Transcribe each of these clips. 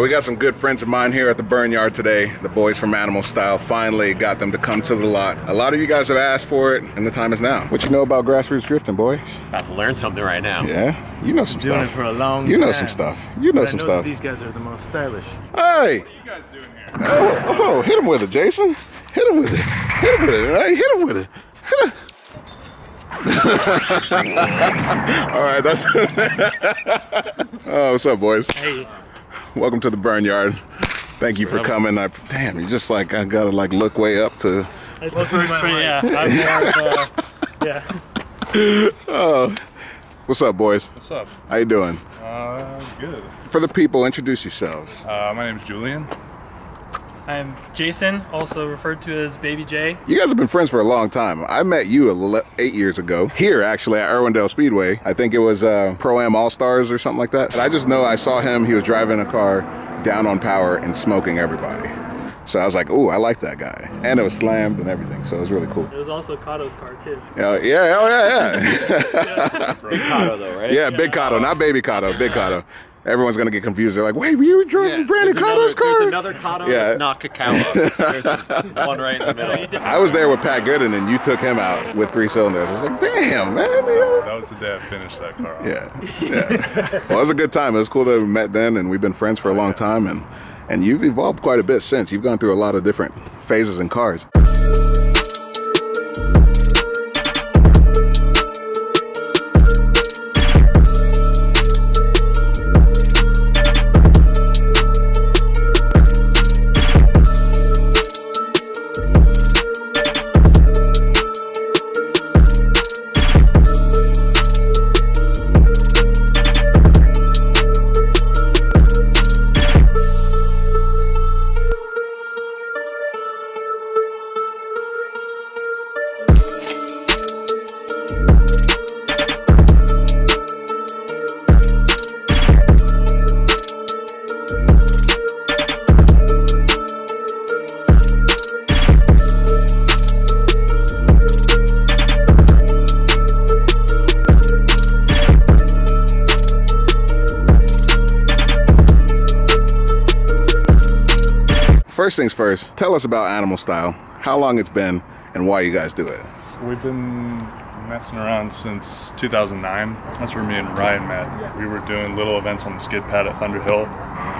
right, we got some good friends of mine here at the Burn Yard today. The boys from Animal Style finally got them to come to the lot. A lot of you guys have asked for it, and the time is now. What you know about grassroots drifting, boys? About to learn something right now. Yeah, you know some Doing stuff. it for a long you know time. some stuff. You know But I some know stuff. these guys are the most stylish. Hey! What you guys doing here? Oh, oh, hit him with it, Jason. Hit him with it. Hit him with it. Hey, hit him with it. Hit him. All right, that's. oh, what's up, boys? Hey, Welcome to the Burn Yard. Thank you for coming. I, damn, you just like I gotta like look way up to. that's the first thing. Yeah, I'm more of a, yeah. What's up, boys? What's up? How you doing? Uh, good. For the people, introduce yourselves. Uh, my name's Julian. I'm Jason, also referred to as Baby J. You guys have been friends for a long time. I met you eight years ago here, actually, at Irwindale Speedway. I think it was uh, Pro Am All Stars or something like that. And I just know I saw him. He was driving a car down on power and smoking everybody. So I was like, "Ooh, I like that guy." And it was slammed and everything, so it was really cool. It was also Kato's car too. Yeah, yeah, oh yeah, yeah. Big Kato though, right? yeah, Big Kato, not Baby Kato, Big Kato. Everyone's gonna get confused. They're like, "Wait, were you were driving Brandon There's Kato's another, car?" There's another Kato Yeah. that's not cacao. There's one right in the middle. I was there with Pat Goodin, and you took him out with three cylinders. I was like, "Damn, man." man." That was the day I finished that car. off. Yeah, yeah. well, it was a good time. It was cool that we met then, and we've been friends for a long time. And and you've evolved quite a bit since. You've gone through a lot of different phases in cars. First things first, tell us about Animal Style, how long it's been, and why you guys do it. We've been messing around since 2009. That's where me and Ryan met. We were doing little events on the skid pad at Thunder Hill.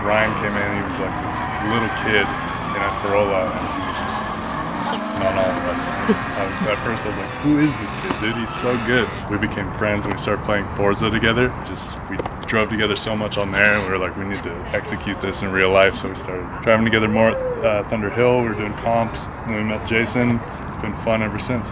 Ryan came in, he was like this little kid in a Corolla, and he was just on all of us. I was, at first, I was like, who is this kid, dude? He's so good. We became friends and we started playing Forza together. Just, we drove together so much on there, and we were like, we need to execute this in real life. So we started driving together more at uh, Thunder Hill. We were doing comps, and we met Jason. It's been fun ever since.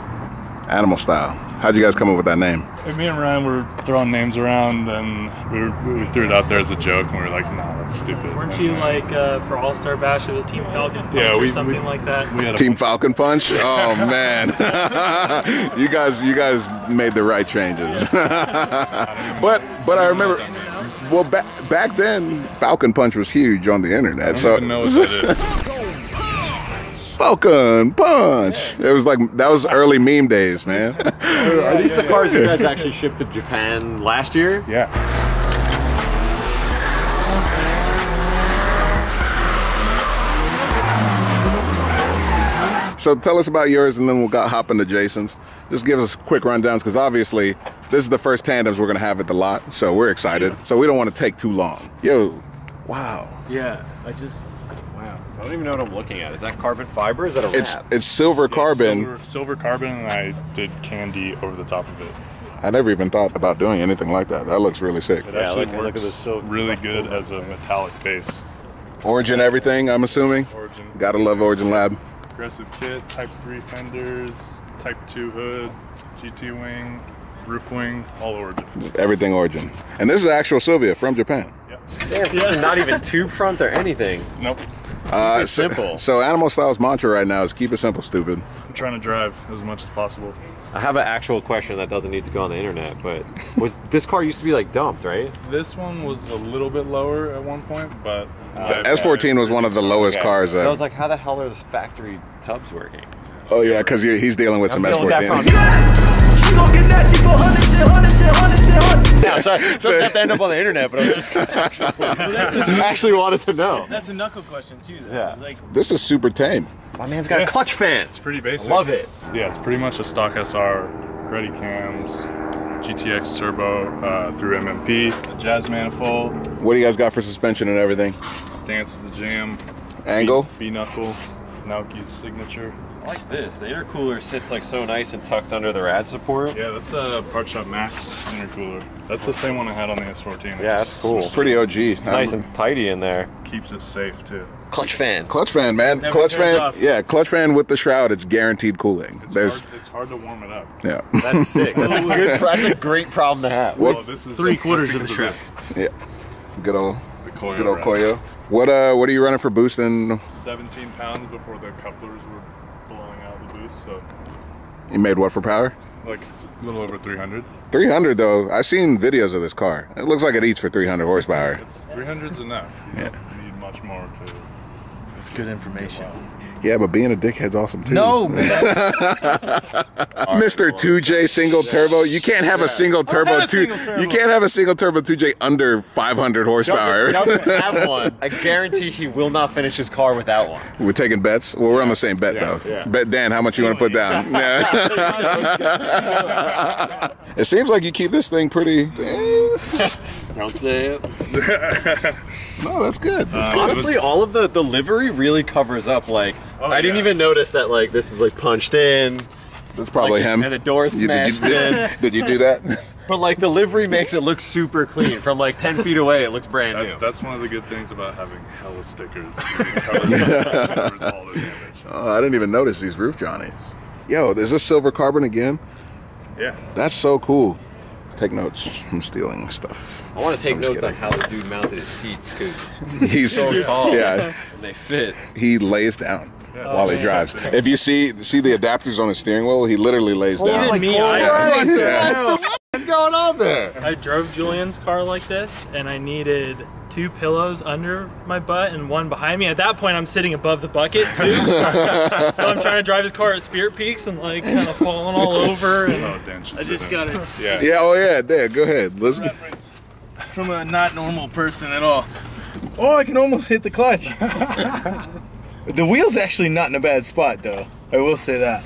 Animal Style. How'd you guys come up with that name? And me and Ryan were throwing names around, and we, were, we threw it out there as a joke, and we were like, "Nah, that's stupid." Weren't And, you like uh, for All Star Bash? It was Team Falcon Punch Yeah, we- or something we- like that. We had a Team Falcon Punch? Oh man. you guys you guys made the right changes. but but I remember well back back then Falcon Punch was huge on the internet. I don't so know what. Falcon Punch. It was like that was early meme days, man. Are these the cars you guys actually shipped to Japan last year? Yeah. so tell us about yours and then we'll go hop into Jason's. Just give us quick rundowns because obviously this is the first tandems we're gonna have at the lot, so we're excited. So we don't want to take too long. Yo, wow. Yeah, I just wow. I don't even know what I'm looking at. Is that carbon fiber? Is that a It's wrap? it's silver carbon. Silver, silver carbon, and I did candy over the top of it. I never even thought about doing anything like that. That looks really sick. It Yeah, actually look- look at works the sil- really good as a metallic base. Origin everything, I'm assuming. Origin. Gotta love Origin Lab. Aggressive kit, Type 3 fenders, Type 2 hood, GT wing, roof wing, all Origin. Everything Origin. And this is actual Silvia from Japan. Yep. Damn, this is not even tube front or anything. Nope. Uh, it so, simple. So Animal Style's mantra right now is keep it simple, stupid. I'm trying to drive as much as possible. I have an actual question that doesn't need to go on the internet, but was this car used to be like dumped, right? This one was a little bit lower at one point, but The S14 was one of the lowest cars. So I was like, how the hell are the factory tubs working? oh yeah, because he's dealing with some I'm dealing with that S14. from- We gon' get nasty for hundreds and hundreds and hundreds and hundreds. Yeah, sorry. It doesn't have to end up on the internet, but I was just actually, actually wanted to know. That's a knuckle question too. Though. Yeah. Like This is super tame. My man's got a clutch fan. It's pretty basic. Love it. Yeah, it's pretty much a stock SR, Ready cams, GTX turbo uh, through MMP, a jazz manifold, What do you guys got for suspension and everything? stance of the jam, Angle? B knuckle, Naoki's signature. I like this. The intercooler sits like so nice and tucked under the rad support. Yeah, that's a Part Shop Max intercooler. That's the same one I had on the S14. Yeah, that's cool. It's pretty OG. It's nice and tidy in there. Keeps it safe too. Clutch fan. Clutch fan, man. Never clutch fan. off. Yeah, clutch fan with the shroud. It's guaranteed cooling. It's There's hard, it's hard to warm it up. yeah, That's sick. That's a good. That's a great problem to have. What- Well, this is Three quarters of the because yeah. Good old, this, Koyo good old rad. Koyo. What uh, what are you running for boosting? 17 pounds before the couplers were blowing out of the boost, so You made what for power? like a little over 300. 300 though. I've seen videos of this car. It looks like it eats for 300 horsepower. It's 300's enough. You Yeah. don't need much more to. It's good information. Yeah, but being a dickhead's awesome too. No, Mr. 2J single turbo. You can't have a single turbo a two. single turbo. You can't have a single turbo 2J under 500 horsepower. Doesn't have one. I guarantee he will not finish his car without one. We're taking bets. Well, we're on the same bet Yeah, though. yeah. Bet Dan, how much you want to put down? It seems like you keep this thing pretty. Don't say it. No, that's good. That's uh, good. Honestly, all of the the livery really covers up. Like, oh, I didn't even notice that. Like, this is like punched in, That's probably like, him. and the door's You- did, you, smashed in. did, did you do that? But like the livery makes it look super clean. From like ten feet away, it looks brand new. That's one of the good things about having hella stickers. It covers, it covers all the damage. Oh, I didn't even notice these roof Johnnies. Yo, is this silver carbon again? Yeah. That's so cool. Take notes. I'm stealing stuff. I want to take I'm just notes on kidding. how the dude mounted his seats because He's so tall. Yeah, and they fit. he lays down Yeah. while he man. drives. If you see see the adapters on the steering wheel, he literally lays down. Even me, I, Yeah. What's going on there? I drove Julian's car like this, and I needed two pillows under my butt and one behind me. At that point, I'm sitting above the bucket too, so I'm trying to drive his car at Spirit Peaks and like kind of falling all over. And Oh, Dan I just got it Yeah. Yeah, oh yeah, Dan, go ahead. Let's get, reference from a not normal person at all. Oh, I can almost hit the clutch. the wheel's actually not in a bad spot though. I will say that.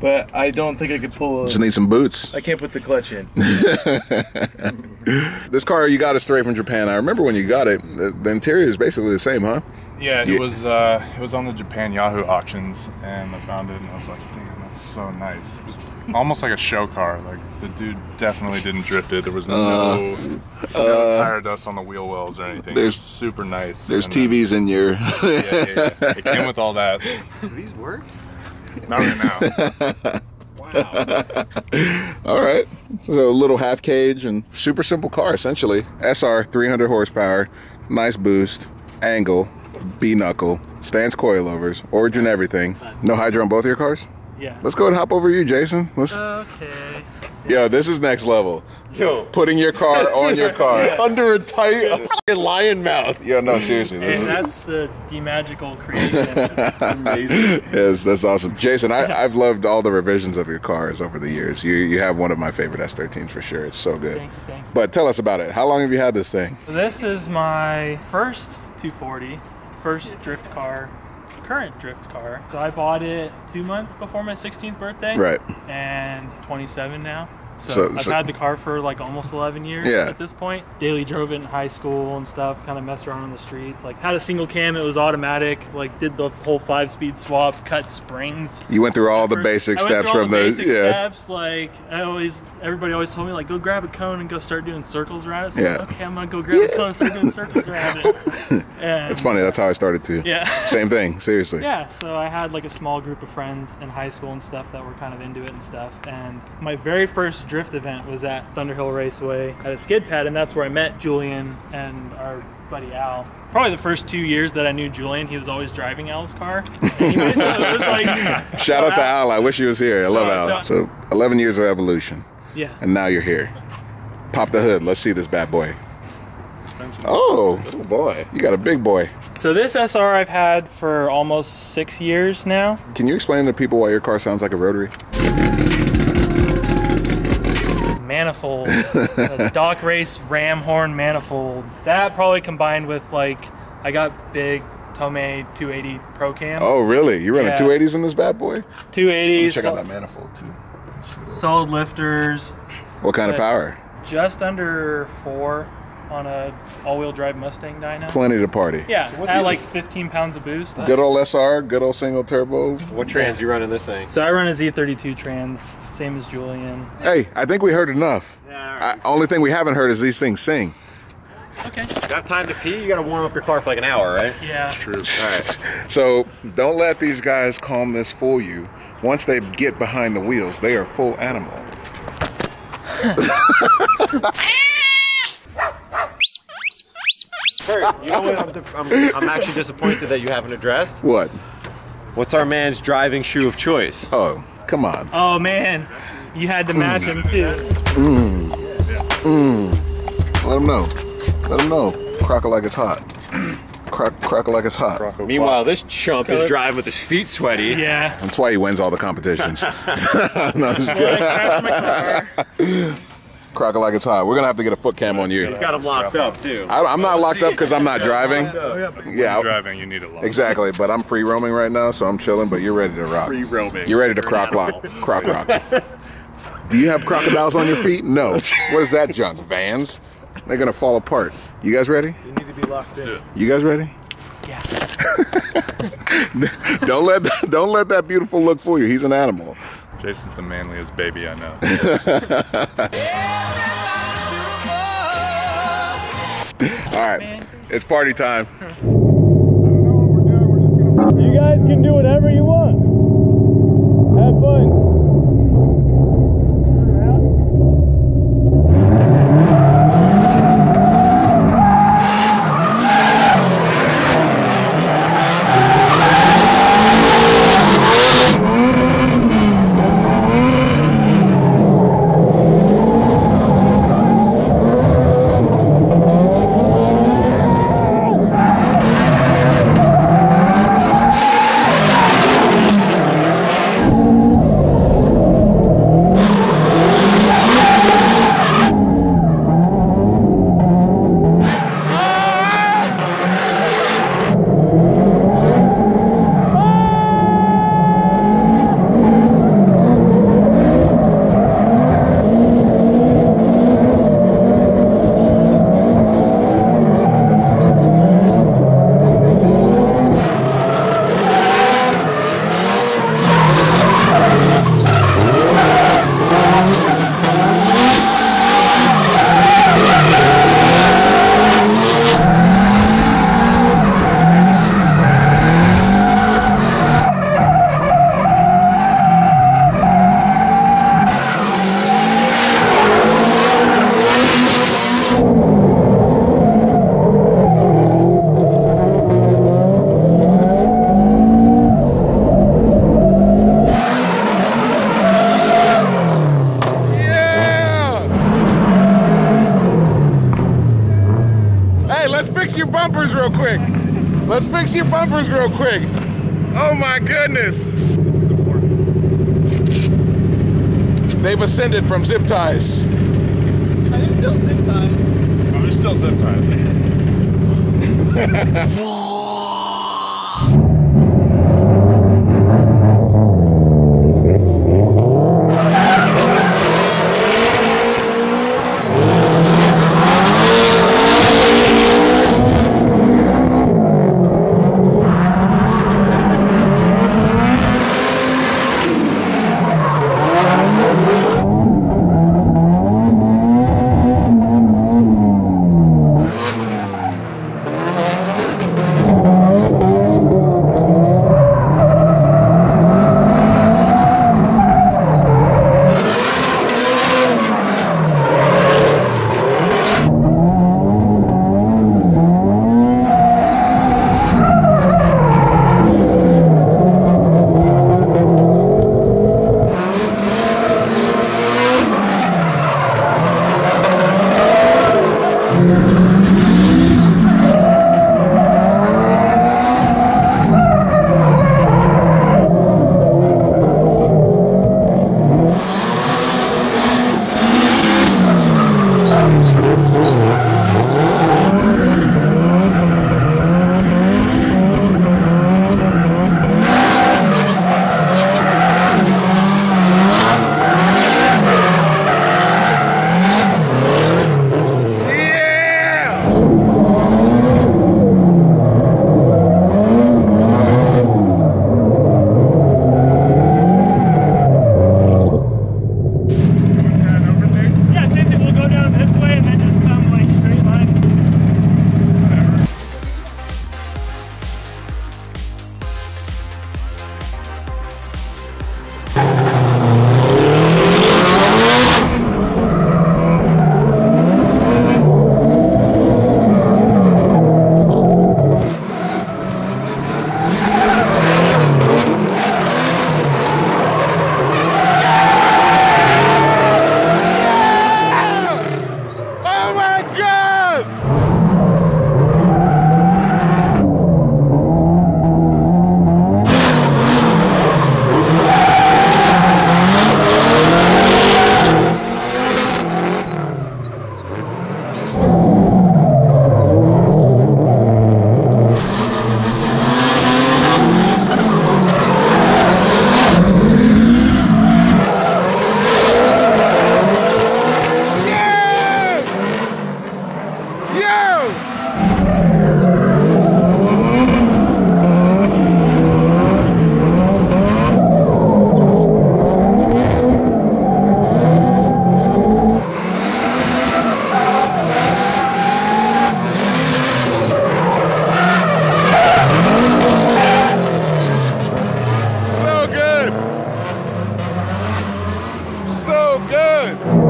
But I don't think I could pull. just need some boots. I can't put the clutch in. This car you got it straight from Japan. I remember when you got it. The, the interior is basically the same, huh? Yeah, Yeah. it was uh, it was on the Japan Yahoo auctions, and I found it, and I was like, "Damn, that's so nice." It was almost like a show car. Like the dude definitely didn't drift it. There was no, no tire dust on the wheel wells or anything. It Uh, there's- was super nice. There's And, uh, TVs in your. yeah, yeah, yeah. It came with all that. Do these work? Not right now. Wow. All right. So a little half cage and super simple car essentially. SR 300 horsepower, nice boost, angle, B knuckle, stance coilovers, origin everything. No hydro on both of your cars. Yeah. Let's go and hop over you, Jason. Let's. Okay. Yo, this is next level. Yo, Putting your car on your car. under a tight fucking lion mouth. Yo, no, seriously. This And is, that's the demagical creation. yes, that's awesome. Jason, I, I've loved all the revisions of your cars over the years. You you have one of my favorite S13s for sure. It's so good. Thank you, thank you. But tell us about it. How long have you had this thing? So this is my first 240, first drift car, current drift car. So I bought it two months before my 16th birthday. Right. And 27 now. So, So- I've so- had the car for like almost 11 years Yeah. at this point. Daily drove it in high school and stuff, kind of messed around on the streets. Like had a single cam, it was automatic. Like did the whole five speed swap, cut springs. You went through all the basic steps from the the basic yeah. steps. Like I always, everybody always told me like go grab a cone and go start doing circles around it. So Yeah. okay, I'm gonna go grab a cone and start doing circles around it. And, It's funny. That's how I started too. Yeah. Same thing. Seriously. Yeah, so I had like a small group of friends in high school and stuff that were kind of into it and stuff. And my very first drift event was at Thunderhill Raceway at a skid pad, and that's where I met Julian and our buddy Al. Probably the first two years that I knew Julian, he was always driving Al's car. Anyway, so it was like, Shout out to Al. I wish he was here. I love Al. so- So 11 years of evolution, yeah. and now you're here. Pop the hood. Let's see this bad boy. Oh, Oh boy. you got a big boy. So this SR I've had for almost six years now. Can you explain to people why your car sounds like a rotary? Manifold, a Doc Race ram horn manifold. That probably combined with like I got big Tomei 280 Pro Cam, Oh, really? You running Yeah. 280s in this bad boy? 280s, Check out that manifold too. solid lifters, What kind of power? just under four on a all-wheel drive Mustang dyno. Plenty to party. Yeah, at like 15 pounds of boost. Good old SR, good old single turbo. What trans you running this thing? So I run a Z32 trans, same as Julian. Hey, I think we heard enough. I, only thing we haven't heard is these things sing. Okay. You have time to pee? You gotta warm up your car for like an hour, right? Yeah. True. All right. So don't let these guys calm this fool you. Once they get behind the wheels, they are full animal. Kurt, you know what? I'm, I'm, I'm actually disappointed that you haven't addressed. What? What's our man's driving shoe of choice? Oh, come on. Oh man, you had to match him too. Mmm. Let them know. Let them know. Crock it like it's hot. Crock, crock it like it's hot. Meanwhile, this chump is driving with his feet sweaty. Yeah. That's why he wins all the competitions. no, I'm just I kidding. crashed my car. Crock it like it's hot. We're gonna have to get a foot cam on you. He's got him locked up too. I, I'm not locked up because I'm not driving. Yeah, I- Driving, you need a lot. exactly. But I'm free roaming right now, so I'm chilling. But you're ready to rock. Free roaming. You're ready to croc lock, croc rock. Do you have crocodiles on your feet? No. What is that junk? Vans? They're gonna fall apart. You guys ready? You need to be locked in. You guys ready? Yeah. Don't let that, don't let that beautiful look fool you. He's an animal. Jason's the manliest baby I know. All right, it's party time. You guys can do whatever you want. Have fun. Hey, let's fix your bumpers real quick. Let's fix your bumpers real quick. Oh my goodness. They've ascended from zip ties. Are there still zip ties? Oh, there's still zip ties. good.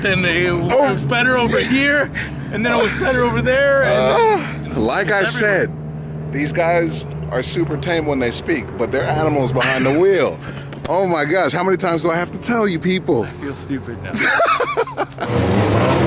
But then it, it was better over here, and then it was better over there. And Uh, like I said, these guys are super tame when they speak, but they're animals behind the wheel. Oh my gosh, how many times do I have to tell you people? I feel stupid now.